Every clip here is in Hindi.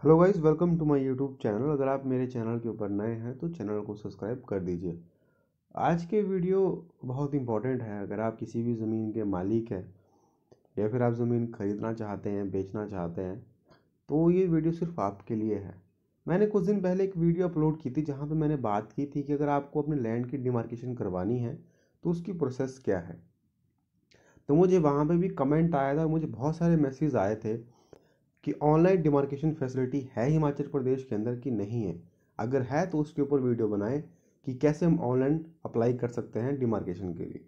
Hello guys, welcome to my YouTube channel. अगर आप मेरे चैनल के ऊपर नए हैं तो चैनल को सब्सक्राइब कर दीजिए। आज के वीडियो बहुत इंपॉर्टेंट है। अगर आप किसी भी ज़मीन के मालिक हैं, या फिर आप ज़मीन खरीदना चाहते हैं, बेचना चाहते हैं तो ये वीडियो सिर्फ़ आपके लिए है। मैंने कुछ दिन पहले एक वीडियो अपलोड की थी, जहाँ पर मैंने बात की थी कि अगर आपको अपने लैंड की डिमार्केशन करवानी है तो उसकी प्रोसेस क्या है। तो मुझे वहाँ पर भी कमेंट आया था, मुझे बहुत सारे मैसेज आए थे कि ऑनलाइन डिमार्केशन फैसिलिटी है हिमाचल प्रदेश के अंदर कि नहीं है? अगर है तो उसके ऊपर वीडियो बनाएँ कि कैसे हम ऑनलाइन अप्लाई कर सकते हैं डिमार्केशन के लिए।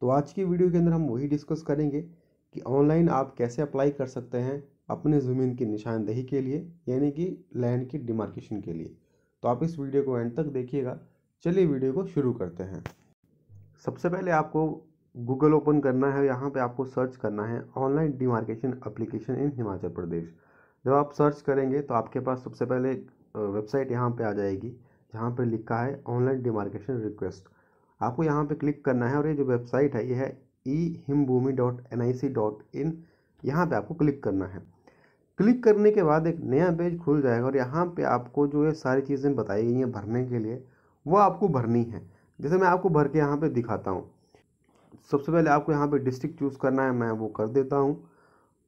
तो आज की वीडियो के अंदर हम वही डिस्कस करेंगे कि ऑनलाइन आप कैसे अप्लाई कर सकते हैं अपने ज़मीन की निशानदेही के लिए, यानी कि लैंड की डिमार्केशन के लिए। तो आप इस वीडियो को एंड तक देखिएगा। चलिए वीडियो को शुरू करते हैं। सबसे पहले आपको गूगल ओपन करना है, यहाँ पे आपको सर्च करना है online demarcation application in Himachal Pradesh. जब आप सर्च करेंगे तो आपके पास सबसे पहले वेबसाइट यहाँ पे आ जाएगी, जहाँ पे लिखा है ऑनलाइन डिमार्केशन रिक्वेस्ट। आपको यहाँ पे क्लिक करना है और ये जो वेबसाइट है, ये है e Him Bhumi dot N I C dot in यहाँ पर आपको क्लिक करना है। क्लिक करने के बाद एक नया पेज खुल जाएगा और यहाँ पे आपको जो ये सारी चीज़ें बताई गई हैं भरने के लिए, वो आपको भरनी है। जैसे मैं आपको भर के यहाँ पे दिखाता हूँ। सबसे पहले आपको यहाँ पे डिस्ट्रिक्ट चूज़ करना है, मैं वो कर देता हूँ।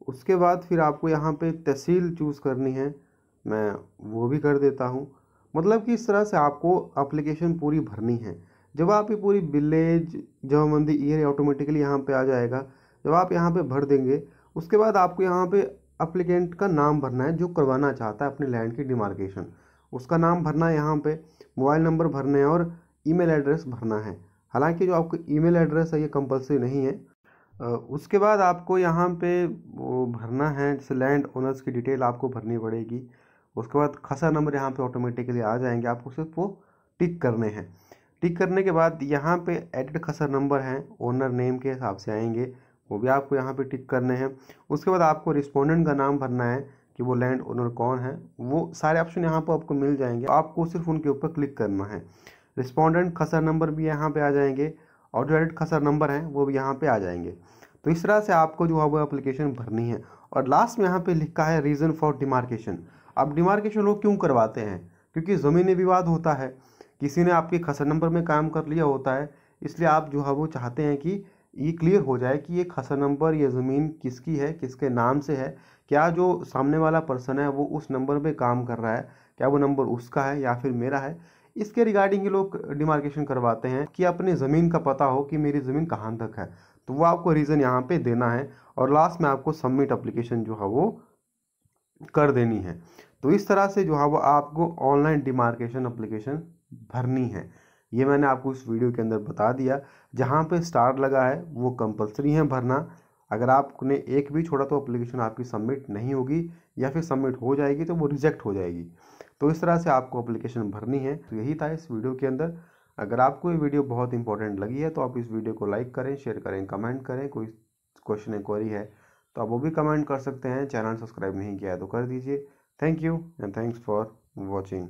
उसके बाद फिर आपको यहाँ पे तहसील चूज़ करनी है, मैं वो भी कर देता हूँ। मतलब कि इस तरह से आपको अप्लीकेशन पूरी भरनी है। जब आप ये पूरी विलेज जमाबंदी ईयर ऑटोमेटिकली यहाँ पे आ जाएगा। जब आप यहाँ पे भर देंगे, उसके बाद आपको यहाँ पे अप्लीकेंट का नाम भरना है, जो करवाना चाहता है अपने लैंड की डिमार्केशन उसका नाम भरना है यहाँ पे मोबाइल नंबर भरने हैं और ईमेल एड्रेस भरना है। हालाँकि जो आपका ईमेल एड्रेस है, ये कंपलसरी नहीं है। उसके बाद आपको यहाँ पे वो भरना है, जैसे लैंड ओनर्स की डिटेल आपको भरनी पड़ेगी। उसके बाद खसा नंबर यहाँ पे ऑटोमेटिकली आ जाएँगे, आपको सिर्फ़ वो टिक करने हैं। टिक करने के बाद यहाँ पे एडिट खसा नंबर हैं, ओनर नेम के हिसाब से आएँगे, वो भी आपको यहाँ पे टिक करने हैं। उसके बाद आपको रिस्पोंडेंट का नाम भरना है कि वो लैंड ओनर कौन है, वो सारे ऑप्शन यहाँ पर आपको मिल जाएँगे। आपको सिर्फ़ उनके ऊपर क्लिक करना है। रिस्पोंडेंट खसर नंबर भी यहाँ पे आ जाएँगे और जो एडिट खसर नंबर हैं, वो भी यहाँ पे आ जाएँगे। तो इस तरह से आपको जो है वो एप्लीकेशन भरनी है। और लास्ट में यहाँ पे लिखा है रीज़न फॉर डिमार्केशन अब डिमार्केशन लोग क्यों करवाते हैं? क्योंकि ज़मीनी विवाद होता है। किसी ने आपके खसर नंबर में काम कर लिया होता है, इसलिए आप जो है वो चाहते हैं कि ये क्लियर हो जाए कि ये खसर नंबर, ये ज़मीन किसकी है, किसके नाम से है, क्या जो सामने वाला पर्सन है, वो उस नंबर पे काम कर रहा है, क्या वो नंबर उसका है या फिर मेरा है इसके रिगार्डिंग ये लोग डिमार्केशन करवाते हैं कि अपनी ज़मीन का पता हो कि मेरी ज़मीन कहाँ तक है। तो वो आपको रीज़न यहाँ पे देना है और लास्ट में आपको सबमिट अप्लीकेशन जो है वो कर देनी है। तो इस तरह से जो है वो आपको ऑनलाइन डिमार्केशन अप्लीकेशन भरनी है। ये मैंने आपको इस वीडियो के अंदर बता दिया। जहाँ पे स्टार लगा है, वो कंपलसरी है भरना। अगर आपने एक भी छोड़ा तो अप्लीकेशन आपकी सबमिट नहीं होगी या फिर सबमिट हो जाएगी तो वो रिजेक्ट हो जाएगी। तो इस तरह से आपको अप्लीकेशन भरनी है। तो यही था इस वीडियो के अंदर। अगर आपको ये वीडियो बहुत इंपॉर्टेंट लगी है तो आप इस वीडियो को लाइक करें शेयर करें कमेंट करें। कोई क्वेश्चन इंक्वायरी है तो आप वो भी कमेंट कर सकते हैं। चैनल सब्सक्राइब नहीं किया है तो कर दीजिए। Thank you and thanks for watching